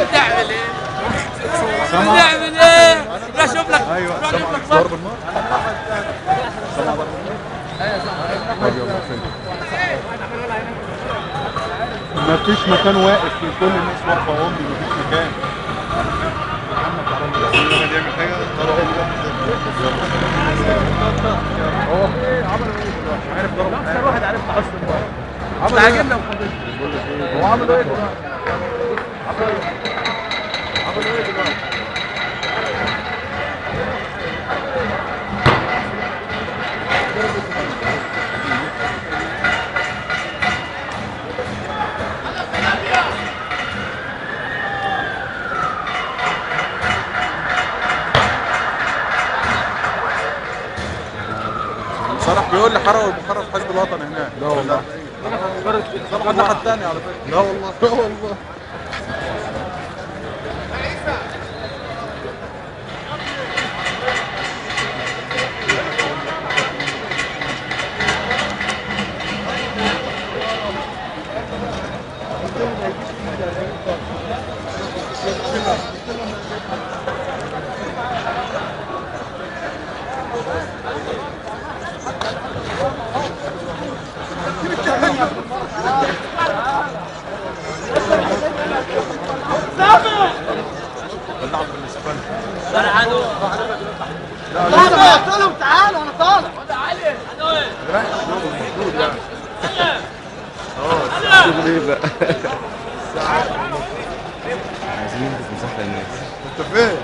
بتعمل إيه؟ إيه؟ لا أشوف لك. روح سمع. أشوف لك مفيش مكان واقف كل الناس واقفة امي مفيش مكان عمل أصلا عمل إيه دلوقتي؟ عمل إيه؟ دلوقتي؟ صلاح بيقول لي حرق المحرر في حزب الوطن هناك. لا والله. صلاح الناحية الثانية على فكرة لا والله. لا والله. قلت لهم تعالوا أنا طالع شغل إيه بقى عايزين مساحة للناس انت فين؟